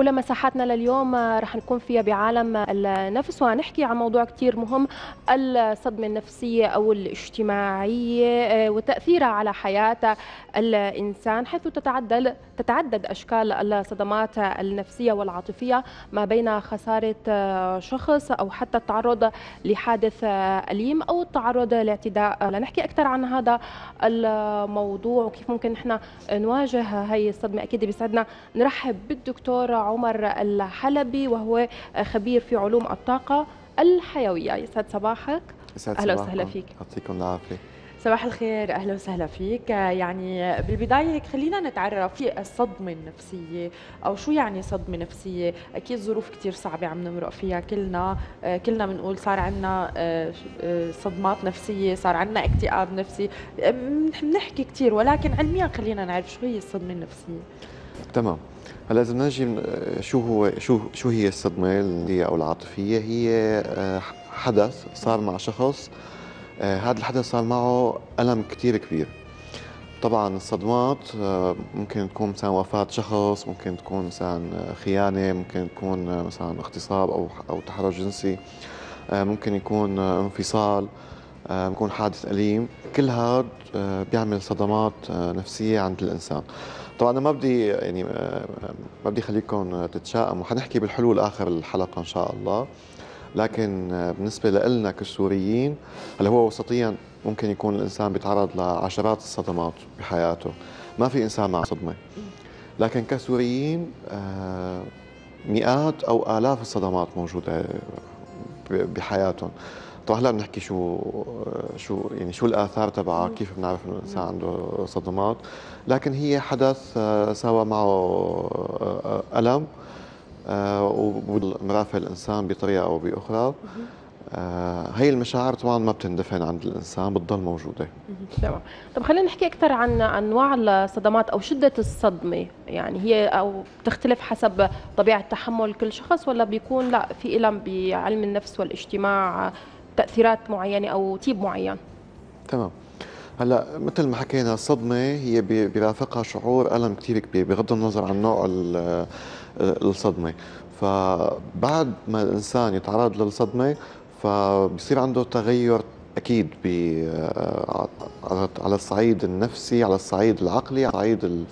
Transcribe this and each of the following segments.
أولى مساحاتنا لليوم رح نكون فيها بعالم النفس ونحكي عن موضوع كتير مهم الصدمة النفسية أو الاجتماعية وتأثيرها على حياة الإنسان حيث تتعدد تتعدد أشكال الصدمات النفسية والعاطفية ما بين خسارة شخص أو حتى التعرض لحادث أليم أو التعرض لاعتداء. لنحكي أكثر عن هذا الموضوع وكيف ممكن نحن نواجه هاي الصدمة. أكيد بيسعدنا. نرحب بالدكتور عمر الحلبي وهو خبير في علوم الطاقة الحيوية. يسعد صباحك. أهلا وسهلا فيك. يعطيكم العافية. صباح الخير. أهلا وسهلا فيك. يعني بالبداية هيك خلينا نتعرف في الصدمة النفسية أو شو يعني صدمة نفسية؟ أكيد ظروف كثير صعبة عم نمرق فيها كلنا. كلنا بنقول صار عندنا صدمات نفسية صار عندنا اكتئاب نفسي. بنحكي كثير ولكن علميا خلينا نعرف شو هي الصدمة النفسية. تمام. هلا إذا نجي شو هو شو شو هي الصدمة اللي أو العاطفية؟ هي آه، حدث صار مع شخص آه، هذا الحدث صار معه ألم كثير كبير. طبعا الصدمات آه، ممكن تكون مثلا وفاة شخص ممكن تكون مثلا خيانة ممكن تكون مثلا اغتصاب أو أو تحرش جنسي ممكن يكون انفصال. ممكن يكون حادث أليم. كل هذا بيعمل صدمات نفسية عند الإنسان. طبعا أنا ما بدي يعني ما بدي خليكم تتشائموا. حنحكي بالحلول اخر الحلقة إن شاء الله. لكن بالنسبة لنا كسوريين هلا هو وسطيا ممكن يكون الإنسان بيتعرض لعشرات الصدمات بحياته؟ ما في إنسان مع صدمة. لكن كسوريين آه، مئات أو آلاف الصدمات موجودة بحياتهم. طبعا هلا بنحكي شو شو يعني شو الآثار تبعها كيف بنعرف إنه الإنسان عنده صدمات. لكن هي حدث آه، سوى معه آه، ألم آه، ومرافق الإنسان بطريقة أو بأخرى. هي المشاعر طبعا ما بتندفن عند الإنسان بتضل موجودة. تمام. طب خلينا نحكي أكثر عن انواع الصدمات أو شدة الصدمة. يعني هي أو بتختلف حسب طبيعة تحمل كل شخص ولا بيكون لا في إلم بعلم النفس والاجتماع تأثيرات معينة أو تيب معين. تمام. هلأ مثل ما حكينا الصدمه هي بيرافقها شعور ألم كثير كبير بغض النظر عن نوع الصدمة. فبعد ما الإنسان يتعرض للصدمة فبصير عنده تغير أكيد على الصعيد النفسي على الصعيد العقلي على الصعيد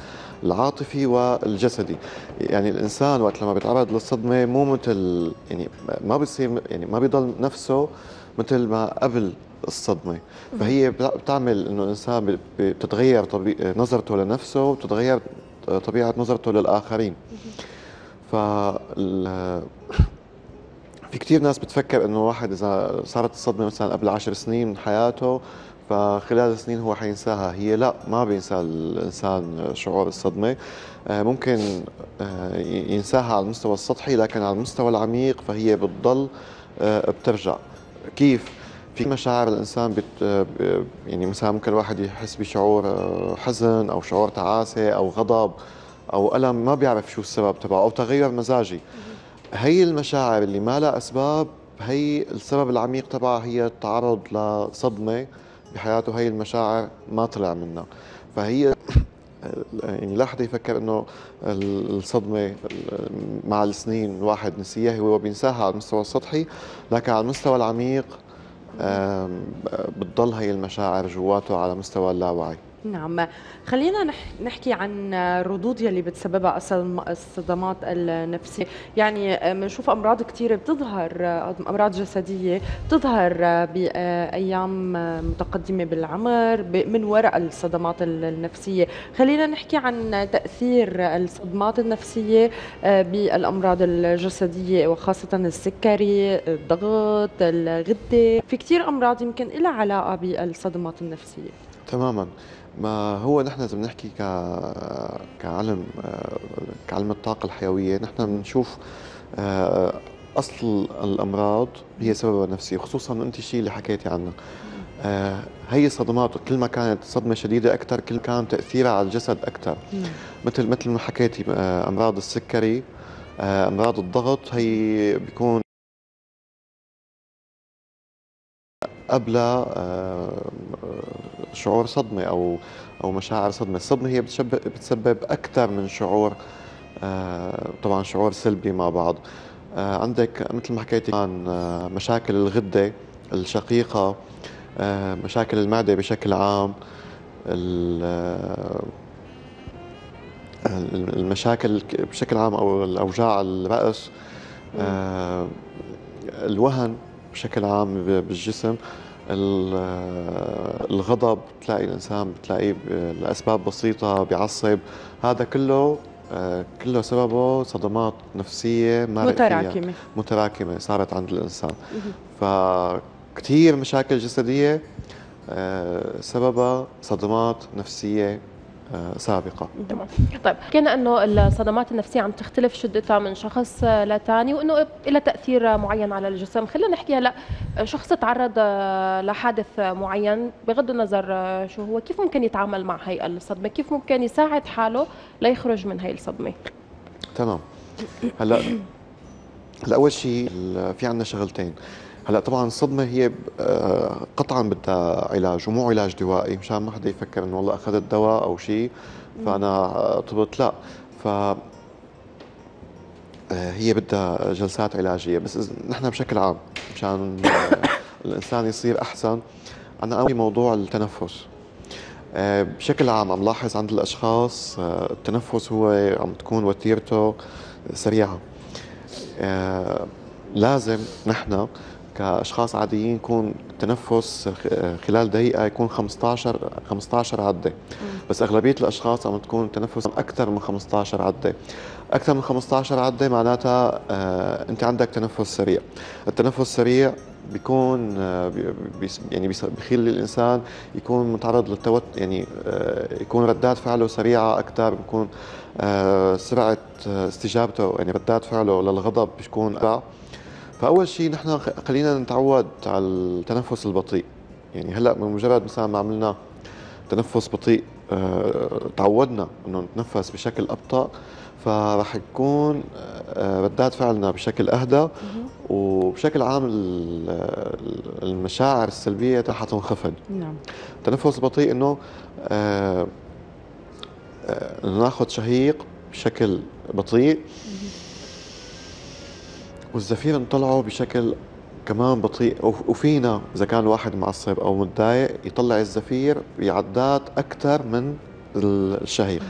العاطفي والجسدي. يعني الإنسان وقت لما بيتعرض للصدمة مو مثل يعني ما بيصير يعني ما بيضل نفسه مثل ما قبل الصدمة. فهي بتعمل إنه الإنسان بتتغير نظرته لنفسه وتتغير طبيعة نظرته للآخرين. ف في كثير ناس بتفكر إنه واحد إذا صارت الصدمة مثلا قبل عشر سنين من حياته فخلال السنين هو حينساها. هي لا ما بينسى الإنسان شعور الصدمة. آه، ممكن آه، ينساها على المستوى السطحي لكن على المستوى العميق فهي بتضل آه، بترجع. كيف في مشاعر الإنسان بت يعني مثلا ممكن الواحد يحس بشعور آه، حزن أو شعور تعاسة أو غضب أو ألم ما بيعرف شو السبب تبعه أو تغير مزاجي. هي المشاعر اللي ما لها أسباب هي السبب العميق تبعها هي التعرض لصدمة بحياته هي المشاعر ما طلع منها. فهي يعني لا حدا يفكر إنه الصدمة مع السنين الواحد نسيها هو بينساها على المستوى السطحي لكن على المستوى العميق بتضل هي المشاعر جواته على مستوى اللاوعي. نعم. خلينا نحكي عن الردود يلي بتسببها الصدمات النفسية. يعني بنشوف أمراض كثيرة بتظهر أمراض جسدية بتظهر بأيام متقدمة بالعمر من وراء الصدمات النفسية. خلينا نحكي عن تأثير الصدمات النفسية بالأمراض الجسدية وخاصة السكري الضغط الغدة. في كثير أمراض يمكن لها علاقة بالصدمات النفسية. تماما. ما هو نحن إذا بنحكي ك كعلم كعلم الطاقة الحيوية نحن بنشوف آه، أصل الأمراض هي سببها نفسي خصوصا أنت الشيء اللي حكيتي عنه آه، هي الصدمات كل ما كانت صدمة شديدة أكثر كل كان تأثيرها على الجسد أكثر مثل مثل ما حكيتي آه، أمراض السكري أمراض الضغط هي بيكون قبل شعور صدمة أو أو مشاعر صدمة، الصدمة هي بتسبب بتسبب أكثر من شعور طبعا شعور سلبي مع بعض. عندك مثل ما حكيت عن مشاكل الغدة الشقيقة مشاكل المعدة بشكل عام المشاكل بشكل عام أو الأوجاع الرأس آه الوهن بشكل عام بالجسم. الغضب بتلاقي الإنسان بتلاقيه لأسباب بسيطة بيعصب. هذا كله آه كله سببه صدمات نفسية متراكمة. متراكمة صارت عند الإنسان. فكثير مشاكل جسدية آه سببها صدمات نفسية سابقة. تمام. طيب حكينا إنه الصدمات النفسية عم تختلف شدتها من شخص لثاني وإنه لها تأثير معين على الجسم. خلينا نحكي هلأ شخص تعرض لحادث معين بغض النظر شو هو كيف ممكن يتعامل مع هي الصدمة؟ كيف ممكن يساعد حاله ليخرج من هي الصدمة؟ تمام. هلأ هلا اول شيء في عندنا شغلتين. هلا طبعا الصدمة هي آه، قطعا بدها علاج ومو علاج دوائي مشان ما حدا يفكر إنه والله أخذت دواء أو شيء فأنا طبت لا. ف آه، هي بدها جلسات علاجية بس نحن بشكل عام مشان الإنسان يصير أحسن عندنا اول موضوع التنفس. آه، بشكل عام عم لاحظ عند الأشخاص التنفس هو عم تكون وتيرته سريعة. لازم نحن كأشخاص عاديين يكون التنفس خلال دقيقة يكون 15 15 عدة. بس أغلبية الأشخاص عم تكون التنفس أكثر من 15 عدة. أكثر من 15 عدة معناتها آه أنت عندك تنفس سريع. التنفس السريع بيكون آه يعني بخلي الإنسان يكون متعرض للتوتر يعني آه يكون ردات فعله سريعة أكثر بيكون سرعة استجابته يعني ردات فعله للغضب بتكون اسرع فأول شيء نحن خلينا نتعود على التنفس البطيء. يعني هلأ بمجرد مثلا ما عملنا تنفس بطيء آه تعودنا إنه نتنفس بشكل أبطأ فراح يكون آه ردات فعلنا بشكل أهدى وبشكل عام المشاعر السلبية رح تنخفض. نعم. التنفس البطيء إنه آه، ناخذ شهيق بشكل بطيء. والزفير نطلعه بشكل كمان بطيء. وفينا إذا كان الواحد معصب أو متضايق يطلع الزفير بعدات أكثر من الشهيق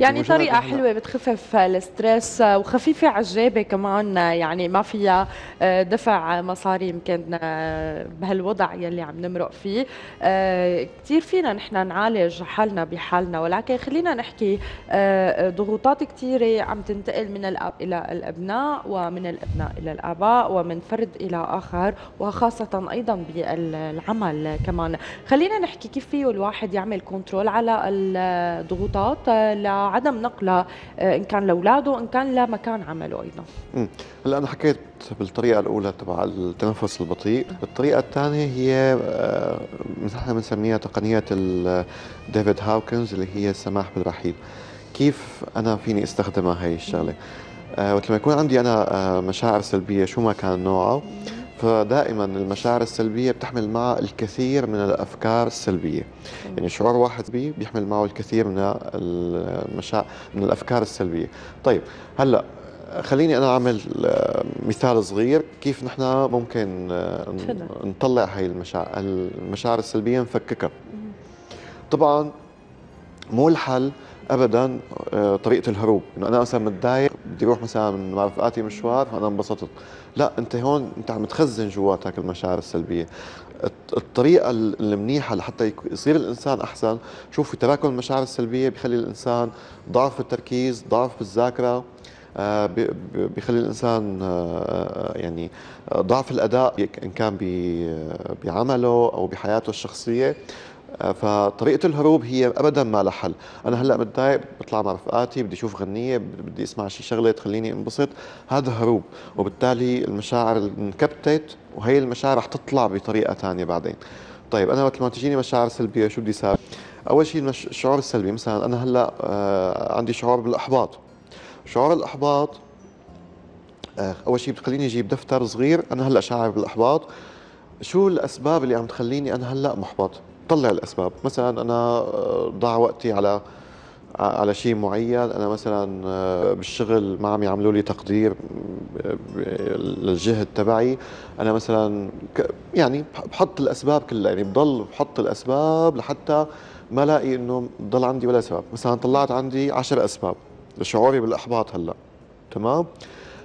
يعني طريقة حلوة بتخفف الستريس وخفيفة على الجيبة كمان. يعني ما فيها آه، دفع مصاري يمكن آه، بهالوضع يلي عم نمرق فيه. آه، كثير فينا نحن نعالج حالنا بحالنا. ولكن خلينا نحكي ضغوطات كثيرة عم تنتقل من الأب إلى الأبناء ومن الأبناء إلى الآباء ومن فرد إلى آخر وخاصة أيضا بالعمل كمان. خلينا نحكي كيف فيه الواحد يعمل كنترول على الضغوطات عدم نقلها آه، إن كان لأولاده إن كان لمكان عمله أيضا. هلا أنا حكيت بالطريقة الأولى تبع التنفس البطيء. الطريقة الثانية هي آه، نحن بنسميها تقنيه ديفيد هاوكنز اللي هي السماح بالرحيل. كيف أنا فيني أستخدمها هي الشغلة؟ آه، وقت لما يكون عندي أنا مشاعر سلبية شو ما كان نوعها فدائما المشاعر السلبية بتحمل معها الكثير من الأفكار السلبية. يعني شعور واحد بي بيحمل معه الكثير من المشاعر من الأفكار السلبية. طيب هلأ خليني أنا أعمل آه، مثال صغير كيف نحن ممكن آه، نطلع هاي المشاعر المشاعر السلبية نفككها. طبعا مو الحل ابدا آه، طريقة الهروب. إنه أنا مثلا متضايق بدي أروح مثلا مع رفقاتي مشوار فأنا انبسطت. لا أنت هون أنت عم تخزن جواتك المشاعر السلبية. الطريقة المنيحة لحتى يصير الإنسان أحسن شوفي تراكم المشاعر السلبية بخلي الإنسان ضعف بالتركيز ضعف بالذاكره آه، بيخلي الإنسان آه، يعني ضعف الأداء إن كان بعمله أو بحياته الشخصية. فطريقة الهروب هي ابدا ما لها حل. أنا هلأ متضايق بطلع مع رفقاتي بدي أشوف غنية بدي أسمع شي شغلة تخليني انبسط. هذا هروب. وبالتالي المشاعر انكبتت وهي المشاعر رح تطلع بطريقة ثانية بعدين. طيب أنا وقت ما تجيني مشاعر سلبية شو بدي أسوي أول شيء الشعور السلبي. مثلا أنا هلأ آه عندي شعور بالإحباط. شعور الإحباط آه أول شيء بتخليني أجيب دفتر صغير. أنا هلأ شاعر بالإحباط. شو الأسباب اللي عم تخليني أنا هلأ محبط؟ طلع الأسباب. مثلا أنا آه، ضاع وقتي على على شيء معين. أنا مثلا آه، بالشغل ما عم يعملوا لي تقدير للجهد تبعي. أنا مثلا يعني بحط الأسباب كلها. يعني بضل بحط الأسباب لحتى ما الاقي إنه ضل عندي ولا سبب. مثلا طلعت عندي عشر أسباب لشعوري بالإحباط هلأ. تمام؟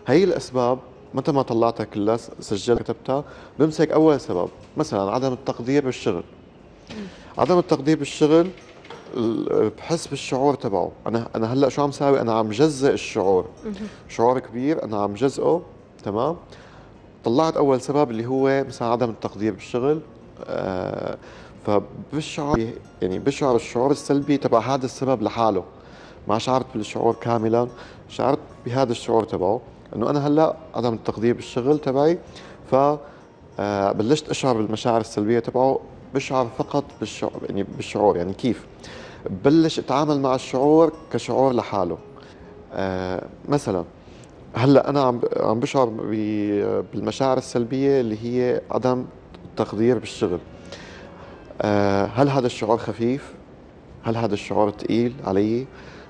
هي الأسباب متى ما طلعتها كلها سجلت كتبتها بمسك أول سبب. مثلا عدم التقدير بالشغل. عدم التقدير بالشغل بحس بالشعور تبعه. أنا أنا هلأ شو عم ساوي؟ أنا عم جزء الشعور. شعور كبير أنا عم جزئه تمام؟ طلعت أول سبب اللي هو مثلا عدم التقدير بالشغل. آه فبشعر يعني بشعر الشعور السلبي تبع هذا السبب لحاله. ما شعرت بالشعور كاملا. شعرت بهذا الشعور تبعه. إنه أنا هلأ عدم التقدير بالشغل تبعي. ف آه، بلشت أشعر بالمشاعر السلبية تبعه. بشعر فقط بالشعور يعني بالشعور يعني كيف؟ بلش أتعامل مع الشعور كشعور لحاله. آه مثلا هلأ أنا عم عم بشعر بالمشاعر السلبية اللي هي عدم التقدير بالشغل. آه هل هذا الشعور خفيف؟ هل هذا الشعور ثقيل علي؟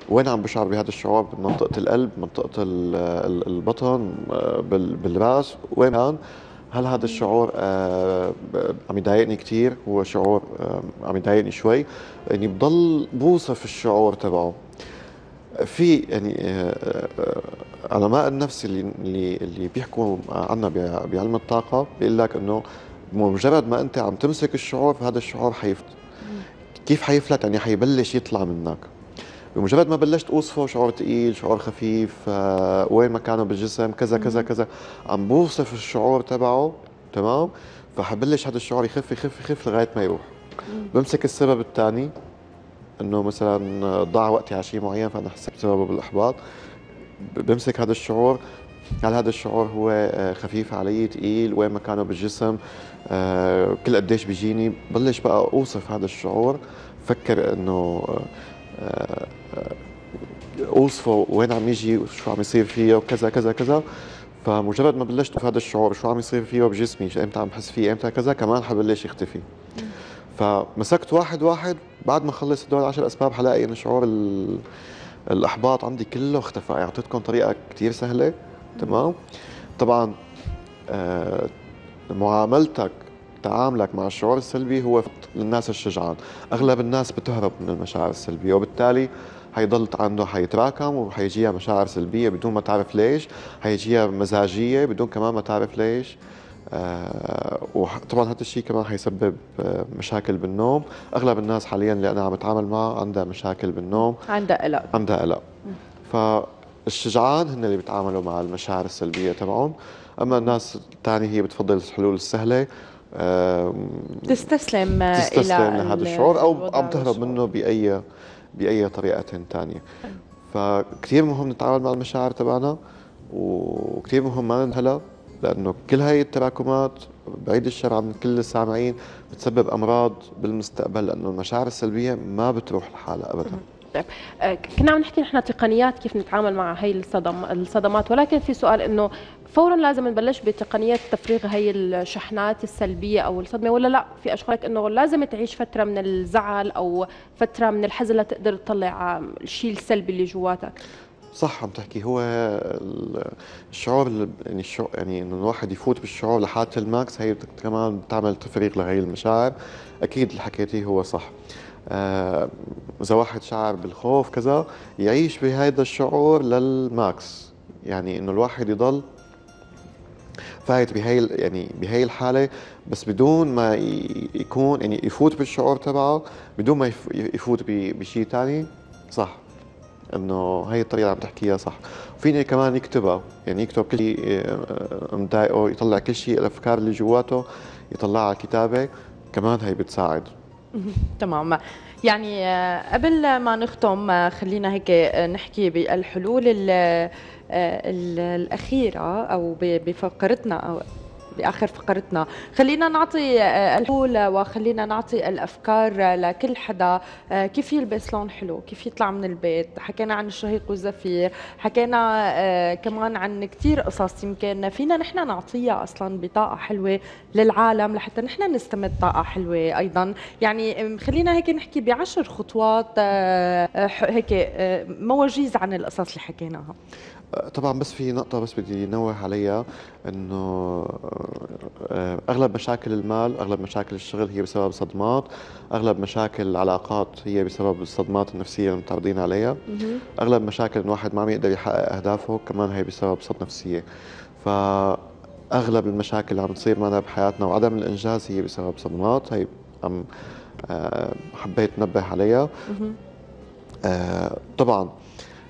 وين عم بشعر بهذا الشعور؟ بمنطقة القلب منطقة البطن آه، بالرأس؟ وين كان؟ هل هذا الشعور آه عم يضايقني كثير هو شعور آه عم يضايقني شوي. يعني بضل بوصف الشعور تبعه. في يعني آه, علماء النفس اللي اللي اللي بيحكوا عنا بعلم الطاقة بيقول لك إنه بمجرد ما أنت عم تمسك الشعور فهذا الشعور حيفلت كيف حيفلت؟ يعني حيبلش يطلع منك. بمجرد ما بلشت أوصفه شعور ثقيل شعور خفيف آه، وين مكانه بالجسم كذا كذا كذا عم بوصف الشعور تبعه تمام؟ فحبلش هذا الشعور يخف يخف يخف لغاية ما يروح. بمسك السبب الثاني إنه مثلا ضاع وقتي على شيء معين فأنا حسيت بسببه بالإحباط. بمسك هذا الشعور. هل هذا الشعور هو آه، خفيف علي ثقيل وين مكانه بالجسم؟ آه، كل قديش بيجيني؟ بلش بقى أوصف هذا الشعور. فكر إنه أوصفه وين عم يجي وشو عم يصير فيه وكذا كذا كذا. فمجرد ما بلشت بهذا الشعور شو عم يصير فيه بجسمي إمتى عم بحس فيه إمتى كذا كمان حبلش يختفي. فمسكت واحد واحد بعد ما خلص هدول العشر أسباب حلاقي انه شعور الأحباط عندي كله اختفى. يعني أعطيتكم طريقة كثير سهلة تمام؟ طبعا آه معاملتك تعاملك مع الشعور السلبي هو للناس الشجعان. أغلب الناس بتهرب من المشاعر السلبية وبالتالي حيضل عنده حيتراكم وحيجيها مشاعر سلبية بدون ما تعرف ليش. حيجيها مزاجية بدون كمان ما تعرف ليش. آه وطبعا هذا الشيء كمان حيسبب آه مشاكل بالنوم. أغلب الناس حاليا اللي أنا عم اتعامل معها عندها مشاكل بالنوم. عندها قلق. عندها قلق. فالشجعان هن اللي بيتعاملوا مع المشاعر السلبية تبعهم. أما الناس الثانية هي بتفضل الحلول السهلة. تستسلم تستسلم إلى لهذا الشعور أو عم تهرب منه بأي بأي طريقة ثانية فكثير مهم نتعامل مع المشاعر تبعنا وكثير مهم ما ننهلا لأنه كل هاي التراكمات بعيد الشر عن كل السامعين بتسبب أمراض بالمستقبل لأنه المشاعر السلبية ما بتروح لحالها ابدا. طيب. آه، كنا عم نحكي نحن تقنيات كيف نتعامل مع هي الصدم الصدمات ولكن في سؤال إنه فورا لازم نبلش بتقنيات تفريغ هي الشحنات السلبية أو الصدمة ولا لا؟ في أشخاص إنه لازم تعيش فترة من الزعل أو فترة من الحزن لتقدر تطلع الشيء السلبي اللي جواتك. صح عم تحكي. هو الشعور يعني الشعور يعني إنه الواحد يفوت بالشعور لحاله لل max هي كمان بتعمل تفريغ لهي المشاعر. أكيد اللي حكيتيه هو صح. آه، إذا واحد شعر بالخوف كذا يعيش بهذا الشعور لل max. يعني إنه الواحد يضل فايت بهي يعني بهي الحالة بس بدون ما يكون يعني يفوت بالشعور تبعه بدون ما يفوت بشيء ثاني صح. إنه هي الطريقة اللي عم تحكيها صح. فيني كمان يكتبها يعني يكتب كل شيء آه، مضايقه يطلع كل شيء الأفكار اللي جواته يطلعها على كتابه كمان هي بتساعد. تمام. يعني آه، قبل ما نختم آه، خلينا هيك آه، نحكي بالحلول الأخيرة أو بفقرتنا أو بآخر فقرتنا. خلينا نعطي آه، الحلول وخلينا نعطي الأفكار لكل حدا. آه، كيف يلبس لون حلو؟ كيف يطلع من البيت؟ حكينا عن الشهيق والزفير. حكينا آه، كمان عن كثير قصص. يمكن فينا نحن نعطيها أصلا بطاقة حلوة للعالم لحتى نحن نستمد طاقة حلوة أيضا. يعني خلينا هيك نحكي بعشر خطوات هيك موجيز عن القصص اللي حكيناها. طبعا بس في نقطة بس بدي نوه عليها إنه آه، أغلب مشاكل المال، أغلب مشاكل الشغل هي بسبب صدمات، أغلب مشاكل العلاقات هي بسبب الصدمات النفسية اللي متعرضين عليها، أغلب مشاكل انه واحد ما عم يقدر يحقق أهدافه كمان هي بسبب صدمة نفسية. فأغلب المشاكل اللي عم تصير معنا بحياتنا وعدم الإنجاز هي بسبب صدمات، هي عم آه، حبيت نبه عليها. آه، طبعا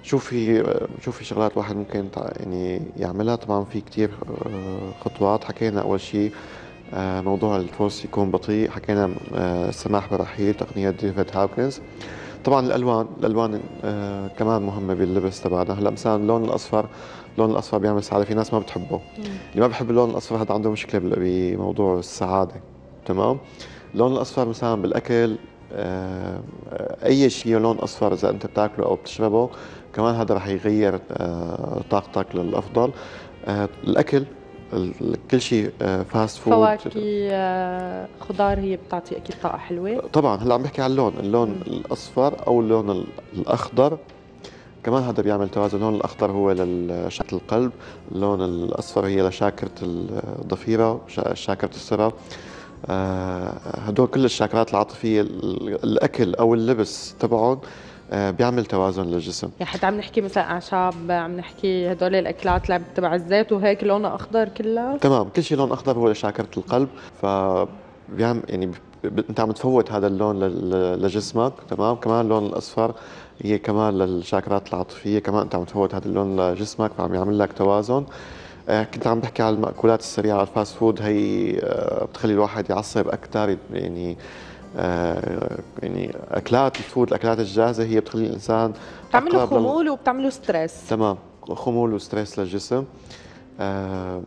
شو في شو في شغلات واحد ممكن يعني يعملها. طبعا في كثير آه، خطوات. حكينا أول شيء آه، موضوع الفوز يكون بطيء. حكينا آه، السماح بالرحيل تقنية ديفيد هاوكنز طبعا الالوان الألوان كمان مهمة باللبس تبعنا. هلأ مثلا اللون الاصفر اللون الأصفر بيعمل سعادة. في ناس ما بتحبه. اللي ما بحب اللون الأصفر هذا عنده مشكلة بموضوع السعادة. تمام؟ اللون الأصفر مثلا بالأكل أي شيء لون أصفر إذا أنت بتاكله أو بتشربه كمان هذا رح يغير آه، طاقتك للأفضل. آه، الأكل كل شيء fast food فواكه خضار هي بتعطي أكيد طاقة حلوة. طبعا هلأ عم بحكي عن اللون اللون م. الأصفر أو اللون الأخضر. كمان هذا بيعمل توازن اللون الأخضر هو لشاكرة القلب اللون الأصفر هي لشاكرة الضفيرة شاكرة السرة. آه، هدول كل الشاكرات العاطفية الأكل أو اللبس تبعهم آه، بيعمل توازن للجسم. يعني حتى عم نحكي مثلا أعشاب عم نحكي هدول الأكلات اللي تبع الزيت وهيك لونها أخضر كلها؟ تمام كل شيء لون أخضر هو لشاكره القلب. ف بيعمل يعني أنت عم تفوت هذا اللون لجسمك تمام؟ كمان اللون الأصفر هي كمان للشاكرات العاطفية كمان أنت عم تفوت هذا اللون لجسمك فعم يعمل لك توازن. آه، كنت عم بحكي على المأكولات السريعة ال fast food. هي آه، بتخلي الواحد يعصب أكثر يعني آه، يعني أكلات ال food الأكلات الجاهزة هي بتخلي الإنسان بتعمله خمول وبتعمله stress. تمام. خمول و stress للجسم. آه،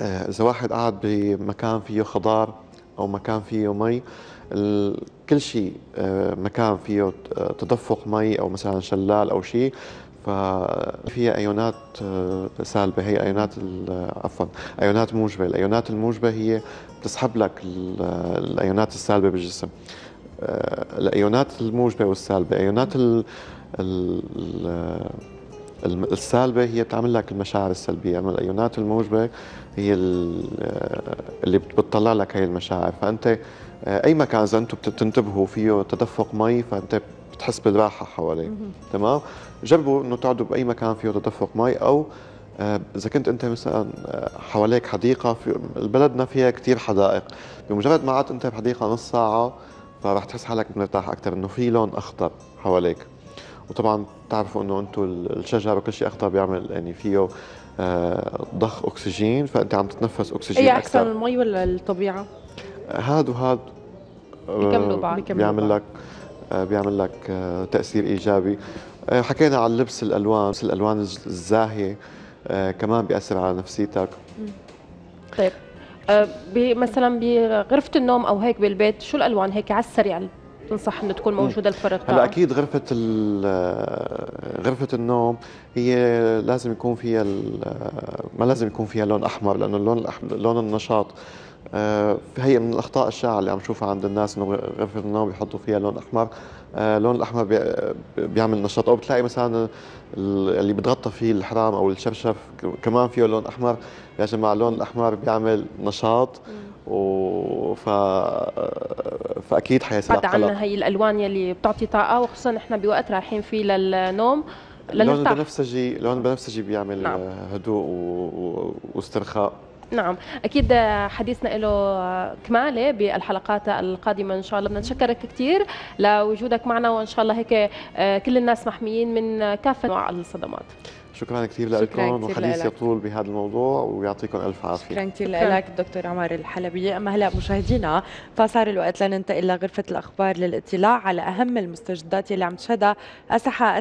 آه، إذا واحد قاعد بمكان فيه خضار أو مكان فيه مي كل شيء مكان فيه تدفق مي أو مثلا شلال أو شيء ففيها أيونات سالبة. هي أيونات عفوا أيونات موجبة. الأيونات الموجبة هي بتسحب لك الأيونات السالبة بالجسم. آه، الأيونات الموجبة والسالبة. أيونات ال السالبة هي بتعمل لك المشاعر السلبية. أما الأيونات الموجبة هي اللي بتطلع لك هي المشاعر. فأنت آه، أي مكان إذا أنتم بتنتبهوا فيه تدفق مي فأنت بتحس بالراحة حواليه تمام؟ جربوا إنه تقعدوا بأي مكان فيه تدفق مي أو آه، إذا كنت أنت مثلا آه، حواليك حديقة في بلدنا فيها كثير حدائق بمجرد ما قعدت أنت بحديقة نص ساعة فرح تحس حالك مرتاح أكثر إنه في لون أخضر حواليك. وطبعا تعرفوا إنه أنتم الشجر وكل شيء أخضر بيعمل يعني فيه آه، ضخ أكسجين فأنت عم تتنفس أكسجين اي أحسن المي ولا الطبيعة؟ هاد وهاد بيكملوا بعض. بيعمل لك بيعمل لك تأثير إيجابي. حكينا عن لبس الألوان لبس الألوان الزاهية آه كمان بيأثر على نفسيتك. طيب. آه مثلا بغرفة النوم أو هيك بالبيت شو الألوان هيك على السريع تنصح إنه تكون موجودة الفرق هلأ أكيد غرفة غرفة النوم هي لازم يكون فيها ما لازم يكون فيها لون أحمر لأنه اللون الأحمر لون النشاط آه، هي من الأخطاء الشائعة اللي عم نشوفها عند الناس إنه غرفه النوم بيحطوا فيها لون أحمر. آه، اللون الأحمر بيعمل نشاط. أو بتلاقي مثلا اللي بتغطى فيه الحرام أو الشرشف كمان فيه لون أحمر. يا جماعة اللون الأحمر بيعمل نشاط و ف... فأكيد حيصير بعد عنا هي الألوان يلي بتعطي طاقة وخصوصا نحن بوقت رايحين فيه للنوم اللون البنفسجي اللون البنفسجي بيعمل نعم. هدوء و... واسترخاء. نعم. أكيد حديثنا له كمالة بالحلقات القادمة إن شاء الله. بدنا نشكرك كثير لوجودك معنا وإن شاء الله هيك آه، كل الناس محميين من كافة أنواع الصدمات. شكرا كثير لكم. وحديث يطول بهذا الموضوع ويعطيكم ألف عافية. شكرا كثير لك الدكتور عمر الحلبي أما هلا مشاهدينا فصار الوقت لننتقل لغرفة الأخبار للاطلاع على أهم المستجدات اللي عم تشهدها الساحة